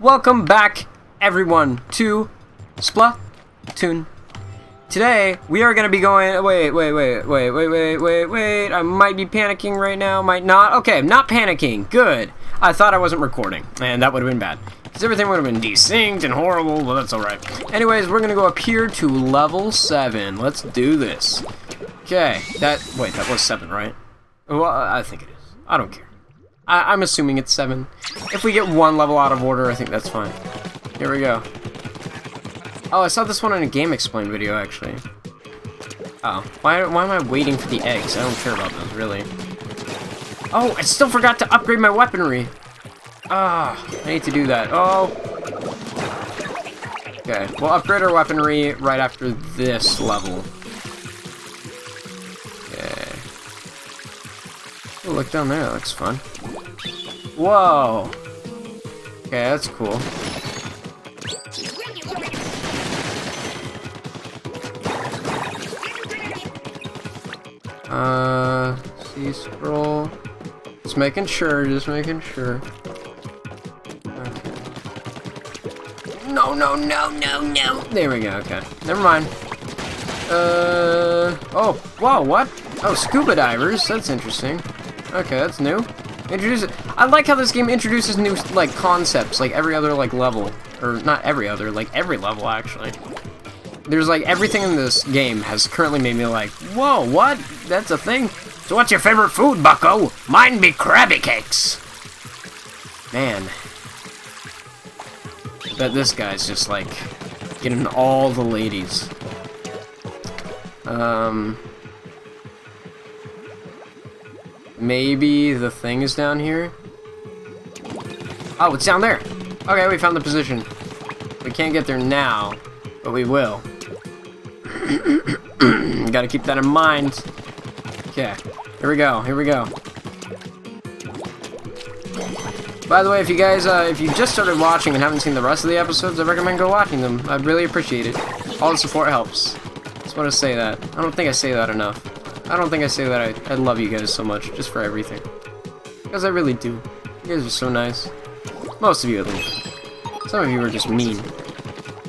Welcome back, everyone, to Splatoon. Today, we are going to be going... Wait, wait, wait, wait, wait, wait, wait, wait. I might be panicking right now, might not. Okay, I'm not panicking. Good. I thought I wasn't recording, and that would have been bad. Because everything would have been desynced and horrible, but that's alright. Anyways, we're going to go up here to level 7. Let's do this. Okay, that... Wait, that was 7, right? Well, I think it is. I don't care. I, am assuming it's 7. If we get one level out of order, I think that's fine. Here we go. Oh, I saw this one in a GameXplain video, actually. Oh, why, why am I waiting for the eggs? I don't care about those, really. Oh, I still forgot to upgrade my weaponry. Ah, oh, I need to do that. Oh. Okay, we'll upgrade our weaponry right after this level. Oh, look down there, that looks fun. Whoa! Okay, that's cool. Uh, sea scroll. Just making sure, just making sure. Okay. No, no, no, no, no! There we go, okay. Never mind. Uh, oh, whoa, what? Oh, scuba divers, that's interesting. Okay, that's new. Introduce. I like how this game introduces new like concepts, like every other like level, or not every other, like every level actually. There's like everything in this game has currently made me like, whoa, what? That's a thing. So what's your favorite food, Bucko? Mine be Krabby Cakes. Man, bet this guy's just like getting all the ladies. Um. Maybe the thing is down here? Oh, it's down there! Okay, we found the position. We can't get there now, but we will. Gotta keep that in mind. Okay, here we go, here we go. By the way, if you guys, uh, if you just started watching and haven't seen the rest of the episodes, I recommend go watching them. I'd really appreciate it. All the support helps. Just want to say that. I don't think I say that enough. I don't think I say that I, I love you guys so much, just for everything. Because I really do. You guys are so nice. Most of you, at least. Some of you are just mean.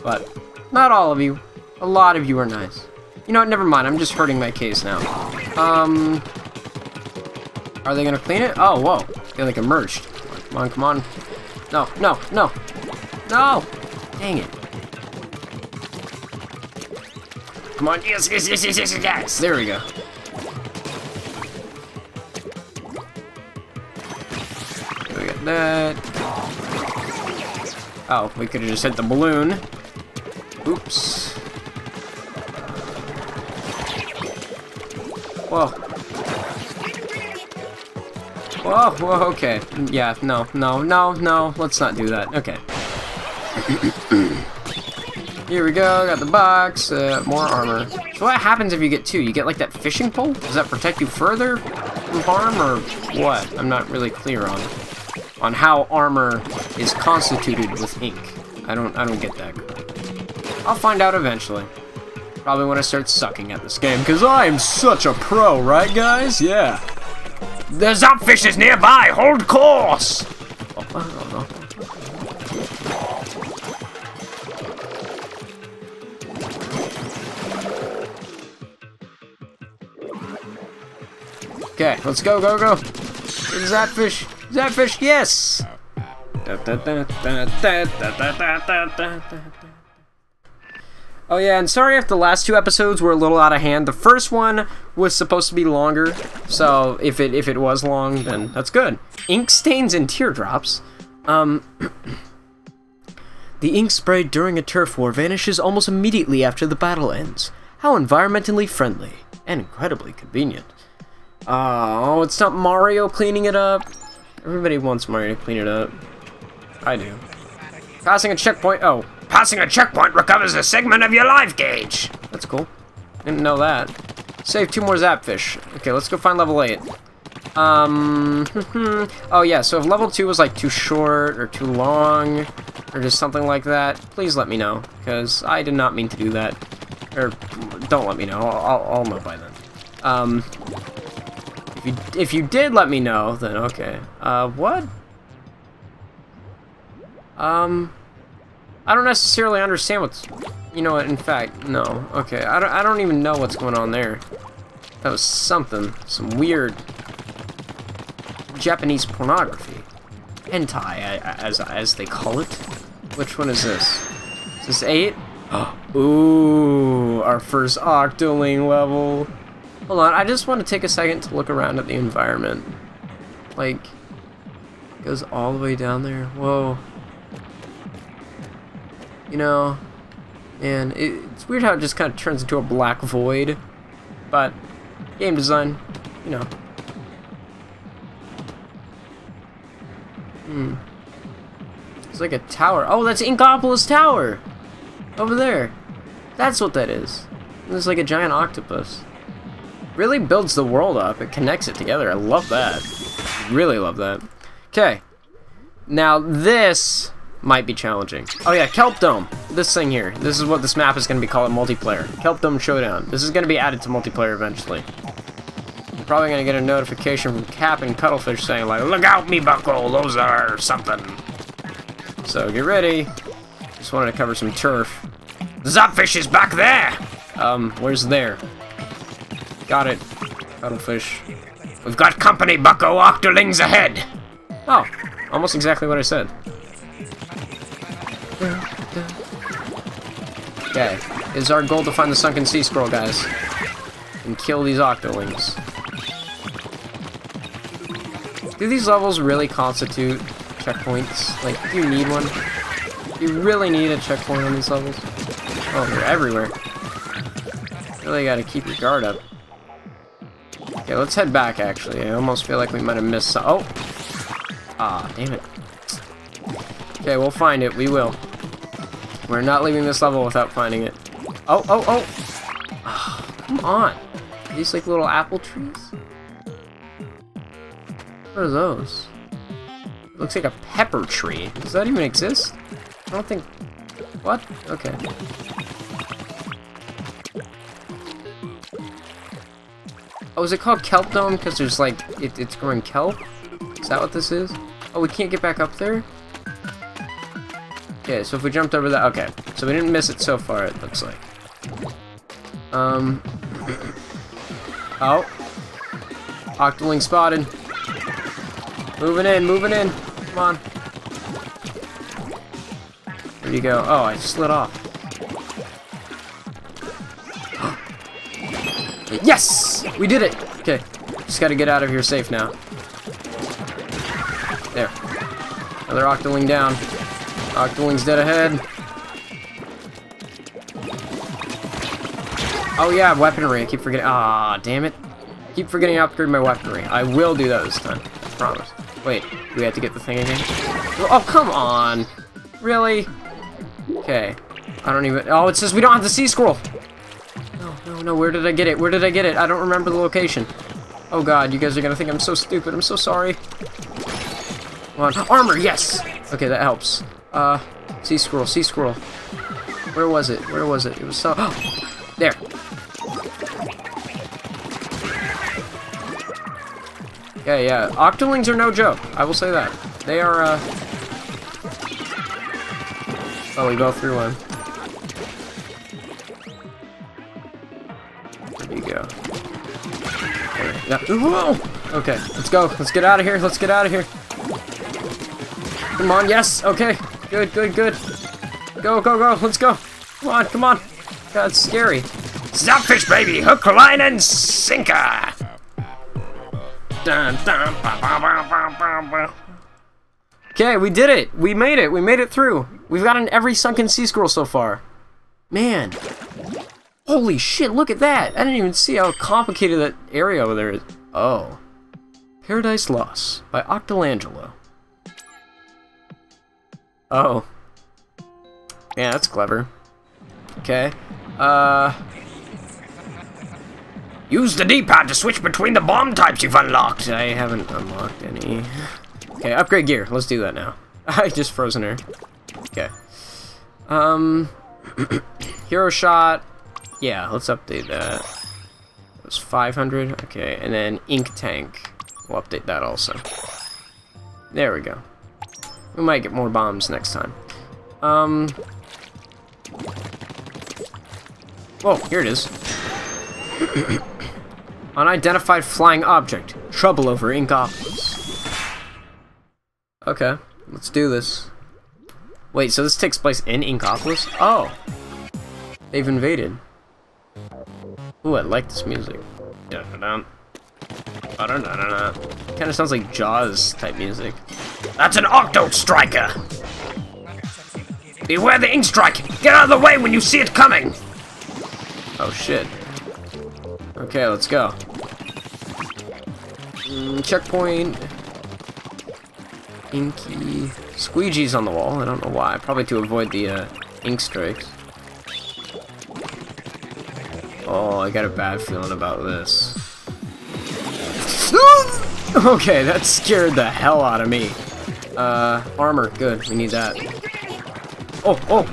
But, not all of you. A lot of you are nice. You know what, never mind, I'm just hurting my case now. Um... Are they gonna clean it? Oh, whoa. They like emerged. Come on, come on. No, no, no. No! Dang it. Come on, yes, yes, yes, yes, yes, yes. There we go. Oh, we could have just hit the balloon. Oops. Whoa. Whoa, whoa, okay. Yeah, no, no, no, no, let's not do that. Okay. Here we go, got the box, uh, more armor. So what happens if you get two? You get like that fishing pole? Does that protect you further from harm, or what? I'm not really clear on on how armor is constituted with ink. I don't I don't get that. I'll find out eventually. Probably when I start sucking at this game, because I am such a pro, right guys? Yeah. The Zapfish is nearby! Hold course! Oh, I don't know. Okay, let's go, go, go. Zapfish. Zapfish, yes! Oh yeah, and sorry if the last two episodes were a little out of hand. The first one was supposed to be longer, so if it if it was long, then that's good. Ink stains and teardrops. Um, the ink sprayed during a turf war vanishes almost immediately after the battle ends. How environmentally friendly and incredibly convenient. Oh, it's not Mario cleaning it up. Everybody wants Mario to clean it up. I do. Passing a checkpoint. Oh, passing a checkpoint recovers a segment of your life gauge. That's cool. Didn't know that. Save two more Zapfish. Okay, let's go find level 8. Um, oh yeah, so if level 2 was like too short or too long or just something like that, please let me know, because I did not mean to do that. Or, don't let me know, I'll, I'll know by then. Um, you, if you did let me know, then okay. Uh, what? Um, I don't necessarily understand what's... You know what, in fact, no. Okay, I don't, I don't even know what's going on there. That was something. Some weird Japanese pornography. Hentai, as, as they call it. Which one is this? Is this 8? Ooh, our first Octoling level. Hold on, I just want to take a second to look around at the environment. Like, goes all the way down there. Whoa. You know, and it, it's weird how it just kind of turns into a black void. But, game design, you know. Hmm. It's like a tower. Oh, that's Inkopolis Tower! Over there. That's what that is. It's like a giant octopus. Really builds the world up. It connects it together. I love that. Really love that. Okay. Now this might be challenging. Oh yeah, Kelp Dome. This thing here. This is what this map is going to be called multiplayer. Kelp Dome Showdown. This is going to be added to multiplayer eventually. I'm probably going to get a notification from Cap'n Cuttlefish saying like, Look out, me buckle, those are something. So get ready. Just wanted to cover some turf. Zapfish is back there! Um, where's there? Got it. Cuttlefish. We've got company, bucko octolings ahead! Oh, almost exactly what I said. Okay, it's our goal to find the sunken sea scroll, guys. And kill these octolings. Do these levels really constitute checkpoints? Like, do you need one? You really need a checkpoint on these levels? Oh, they're everywhere. Really gotta keep your guard up. Okay, let's head back, actually. I almost feel like we might have missed some- Oh! Ah, damn it. Okay, we'll find it. We will. We're not leaving this level without finding it. Oh, oh, oh! oh come on! Are these like little apple trees? What are those? It looks like a pepper tree. Does that even exist? I don't think... What? Okay. Oh, is it called Kelp Dome? Because there's like, it, it's growing kelp? Is that what this is? Oh, we can't get back up there? Okay, so if we jumped over that, okay. So we didn't miss it so far, it looks like. Um. Oh. Octoling spotted. Moving in, moving in. Come on. Where'd you go? Oh, I slid off. yes! We did it! Okay. Just gotta get out of here safe now. There. Another Octoling down. Octoling's dead ahead. Oh yeah, weaponry. I keep forgetting. Ah, damn it. Keep forgetting to upgrade my weaponry. I will do that this time. I promise. Wait, do we have to get the thing again? Oh, come on. Really? Okay. I don't even... Oh, it says we don't have the sea scroll. No. Where did I get it? Where did I get it? I don't remember the location. Oh god, you guys are gonna think I'm so stupid. I'm so sorry. Come on. Armor, yes! Okay, that helps. Uh, sea scroll, sea scroll. Where was it? Where was it? It was so... Oh, there. Yeah, yeah. Octolings are no joke. I will say that. They are, uh... Oh, we go through one. There you go. Yeah. Whoa! Okay, let's go. Let's get out of here. Let's get out of here. Come on, yes. Okay. Good, good, good. Go, go, go. Let's go. Come on, come on. It's scary. Zapfish, baby! Hook, line, and sinker! Dun, dun, ba, ba, ba, okay, we did it. We made it. We made it through. We've gotten every sunken sea scroll so far. Man. Holy shit, look at that. I didn't even see how complicated that area over there is. Oh. Paradise Lost by Octolangelo. Oh. Yeah, that's clever. Okay. Uh... Use the D-pad to switch between the bomb types you've unlocked. I haven't unlocked any. Okay, upgrade gear. Let's do that now. I just frozen her. Okay. Um... hero shot. Yeah, let's update that. It was 500. Okay, and then ink tank. We'll update that also. There we go. We might get more bombs next time. Um. Whoa, here it is. Unidentified flying object. Trouble over Inkopolis. Okay, let's do this. Wait, so this takes place in Inkopolis? Oh. They've invaded. Ooh, I like this music. Ba-dun-dun-dun-dun. Kinda sounds like Jaws type music. That's an Octo Striker! Beware the Ink Strike! Get out of the way when you see it coming! Oh shit. Okay, let's go. Mm, checkpoint. Inky. Squeegee's on the wall. I don't know why. Probably to avoid the uh, ink strikes. Oh, I got a bad feeling about this. okay, that scared the hell out of me. Uh, armor. Good. We need that. Oh, oh.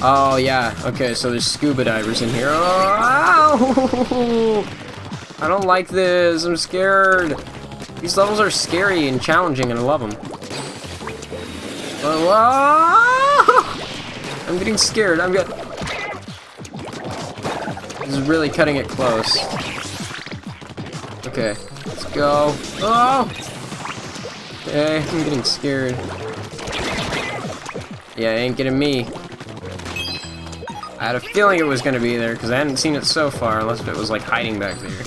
Oh, yeah. Okay, so there's scuba divers in here. Oh, I don't like this. I'm scared. These levels are scary and challenging, and I love them. I'm getting scared. I'm get. Is really cutting it close. Okay, let's go. Oh! Okay, I'm getting scared. Yeah, it ain't getting me. I had a feeling it was gonna be there because I hadn't seen it so far, unless it was like hiding back there.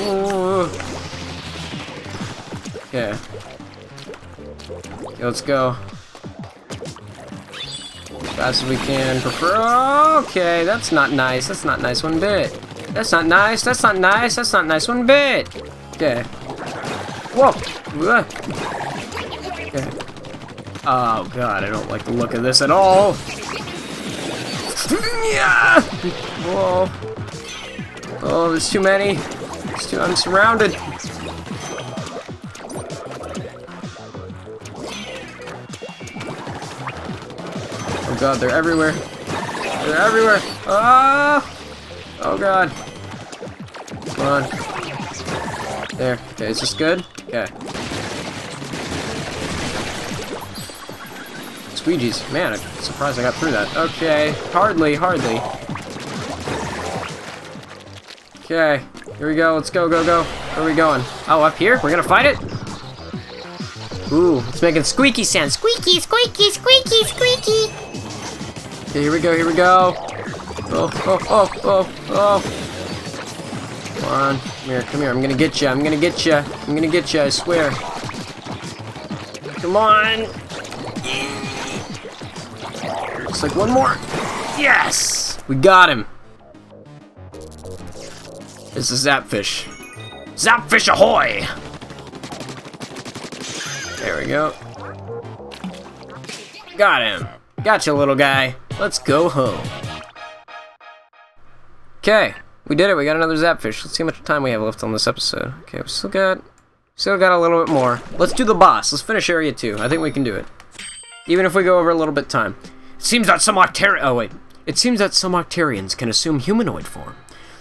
Ooh. Okay. okay. Let's go. As fast as we can. Prefer. Okay, that's not nice. That's not nice one bit. That's not nice. That's not nice. That's not nice one bit. Okay. Whoa. Okay. Oh god, I don't like the look of this at all. Yeah. Whoa. Oh, there's too many. Too, I'm surrounded. God, they're everywhere. They're everywhere. Ah! Oh god. Come on. There. Okay, is this good? Okay. Squeegees. Man, I'm surprised I got through that. Okay. Hardly, hardly. Okay. Here we go. Let's go, go, go. Where are we going? Oh, up here? We're gonna fight it? Ooh, it's making squeaky sounds. Squeaky, squeaky, squeaky, squeaky. Okay, here we go, here we go. Oh, oh, oh, oh, oh. Come on. Come here, come here. I'm gonna get you. I'm gonna get you. I'm gonna get you, I swear. Come on. Looks like one more. Yes! We got him. It's a Zapfish. Zapfish ahoy! There we go. Got him. Gotcha, little guy. Let's go home. Okay, we did it. We got another Zapfish. Let's see how much time we have left on this episode. Okay, we still got, still got a little bit more. Let's do the boss. Let's finish area two. I think we can do it. Even if we go over a little bit time. It seems that some Octari- Oh wait. It seems that some Octarians can assume humanoid form.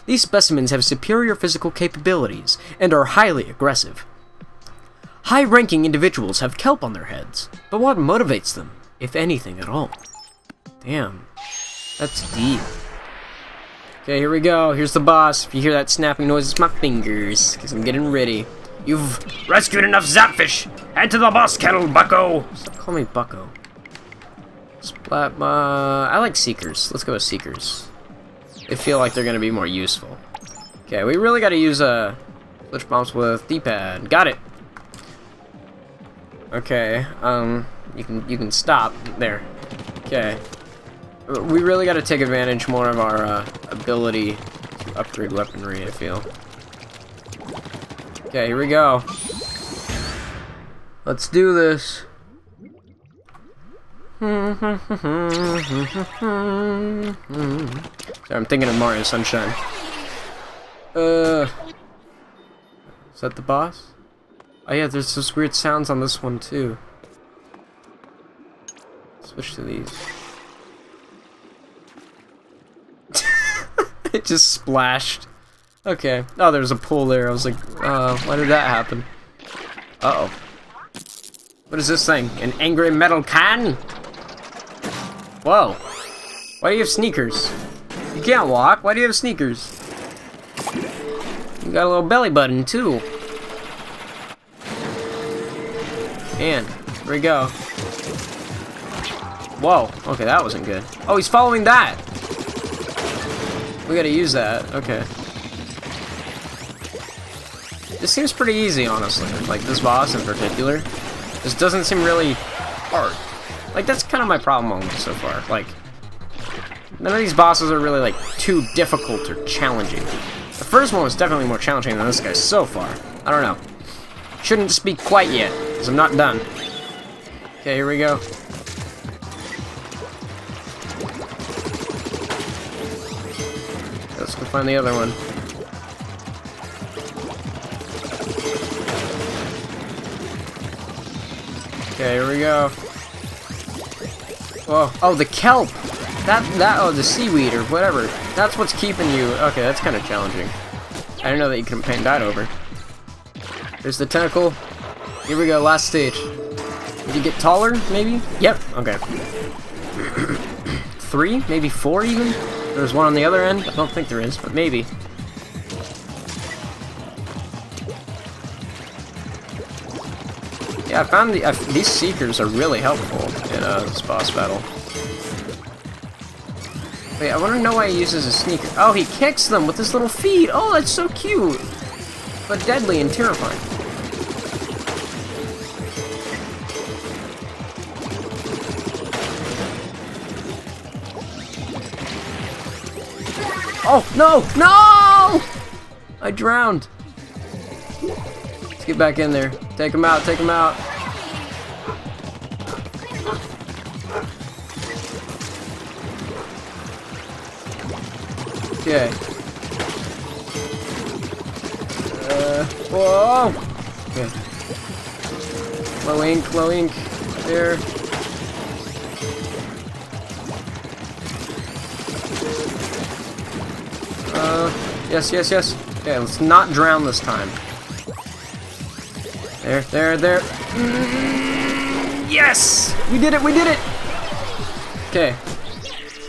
These specimens have superior physical capabilities and are highly aggressive. High-ranking individuals have kelp on their heads, but what motivates them, if anything at all? Damn, that's deep. Okay, here we go. Here's the boss. If you hear that snapping noise, it's my fingers, because I'm getting ready. You've rescued enough Zapfish! Head to the boss kettle, bucko! Stop calling me bucko. Splat, uh, I like Seekers. Let's go with Seekers. They feel like they're going to be more useful. Okay, we really got to use uh, switch bombs with D-pad. Got it. Okay, um, you can you can stop there. Okay, we really got to take advantage more of our uh, ability to upgrade weaponry. I feel. Okay, here we go. Let's do this. Sorry, I'm thinking of Mario Sunshine. Uh, is that the boss? Oh yeah, there's those weird sounds on this one too. Switch to these. it just splashed. Okay. Oh, there's a pool there. I was like, uh, why did that happen? Uh oh What is this thing? An angry metal can? Whoa. Why do you have sneakers? You can't walk. Why do you have sneakers? You got a little belly button, too. And, here we go. Whoa. Okay, that wasn't good. Oh, he's following that. We gotta use that. Okay. This seems pretty easy, honestly. Like, this boss in particular. This doesn't seem really hard. Like, that's kind of my problem so far. Like, none of these bosses are really, like, too difficult or challenging. The first one was definitely more challenging than this guy so far. I don't know. Shouldn't speak quite yet, because I'm not done. Okay, here we go. Let's go find the other one. Okay, here we go. Whoa. Oh, the kelp! That, that, oh, the seaweed or whatever. That's what's keeping you. Okay, that's kind of challenging. I didn't know that you can paint that over. There's the tentacle. Here we go, last stage. Did you get taller, maybe? Yep, okay. Three? Maybe four, even? There's one on the other end? I don't think there is, but maybe. Yeah, I found the, these Seekers are really helpful in uh, this boss battle. Wait, I want to know why he uses a sneaker. Oh, he kicks them with his little feet! Oh, that's so cute! But deadly and terrifying. Oh, no! No! I drowned. Let's get back in there. Take him out, take him out. Okay. Uh, whoa! Okay. Low ink, low ink. There. Yes, yes, yes. Okay, let's not drown this time. There, there, there. Yes! We did it, we did it! Okay.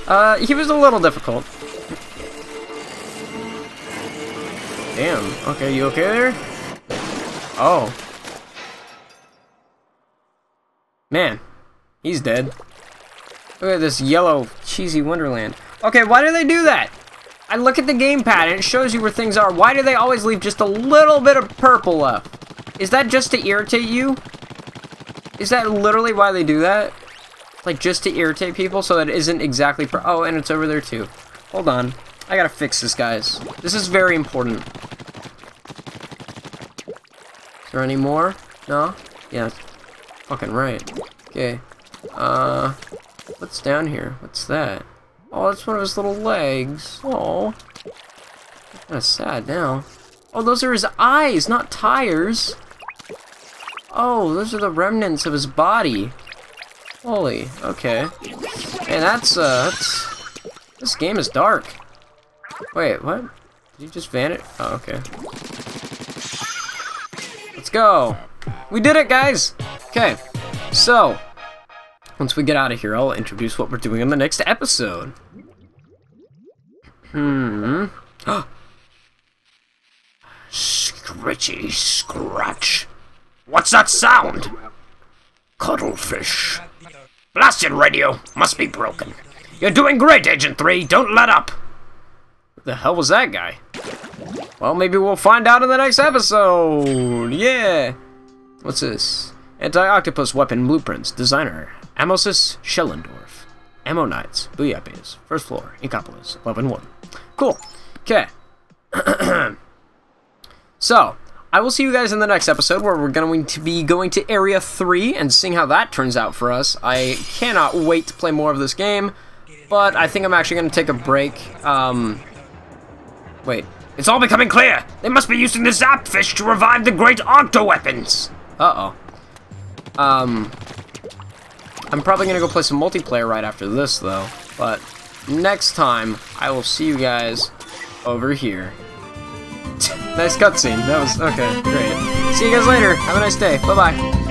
Uh, he was a little difficult. Damn. Okay, you okay there? Oh. Man. He's dead. Look at this yellow, cheesy wonderland. Okay, why do they do that? I look at the gamepad and it shows you where things are. Why do they always leave just a little bit of purple left? Is that just to irritate you? Is that literally why they do that? Like, just to irritate people so that it isn't exactly... oh, and it's over there, too. Hold on. I gotta fix this, guys. This is very important. Is there any more? No? Yeah. Fucking right. Okay. Uh... What's down here? What's that? Oh, that's one of his little legs. Oh. Kind of sad now. Oh, those are his eyes, not tires. Oh, those are the remnants of his body. Holy, okay. And that's, uh, that's... This game is dark. Wait, what? Did you just vanish? Oh, okay. Let's go. We did it, guys! Okay, so... Once we get out of here, I'll introduce what we're doing in the next episode. Hmm. Scritchy scratch. What's that sound? Cuttlefish. Blasted radio. Must be broken. You're doing great, Agent 3. Don't let up. The hell was that guy? Well, maybe we'll find out in the next episode. Yeah. What's this? Anti-octopus weapon blueprints. Designer. Amosis Schellendorf. Ammo Knights. Booyah First floor. Inkopolis. 11-1. Cool. Okay. so, I will see you guys in the next episode where we're going to be going to Area 3 and seeing how that turns out for us. I cannot wait to play more of this game, but I think I'm actually going to take a break. Um, wait. It's all becoming clear. They must be using the Zapfish to revive the great octo-weapons. Uh-oh. Um, I'm probably going to go play some multiplayer right after this, though. But next time, I will see you guys over here. nice cutscene. That was, okay, great. See you guys later. Have a nice day. Bye-bye.